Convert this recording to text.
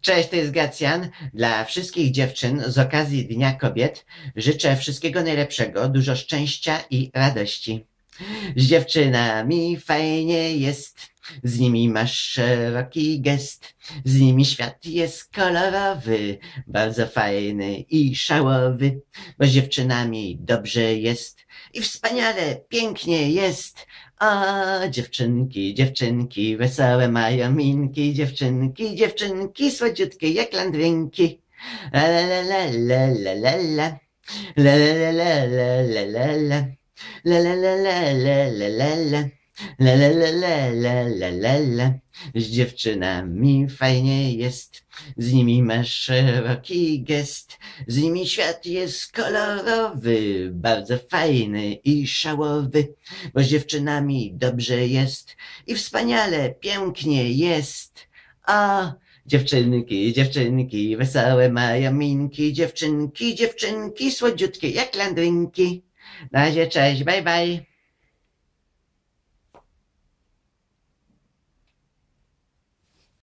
Cześć, to jest Gracjan. Dla wszystkich dziewczyn z okazji Dnia Kobiet życzę wszystkiego najlepszego, dużo szczęścia i radości. Z dziewczynami fajnie jest, z nimi masz szeroki gest, z nimi świat jest kolorowy, bardzo fajny i szałowy, bo z dziewczynami dobrze jest. I wspaniale, pięknie jest. O, dziewczynki, dziewczynki, wesołe mają minki, dziewczynki, dziewczynki, słodziutkie jak landrynki. La la la la la la la. La la la la la la la La la. Z dziewczynami fajnie jest, z nimi masz szeroki gest, z nimi świat jest kolorowy, bardzo fajny i szałowy, bo z dziewczynami dobrze jest i wspaniale, pięknie jest. A dziewczynki, dziewczynki, wesołe mają minki, dziewczynki, dziewczynki, słodziutkie jak landrynki. Na razie, cześć, bye bye.